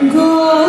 God.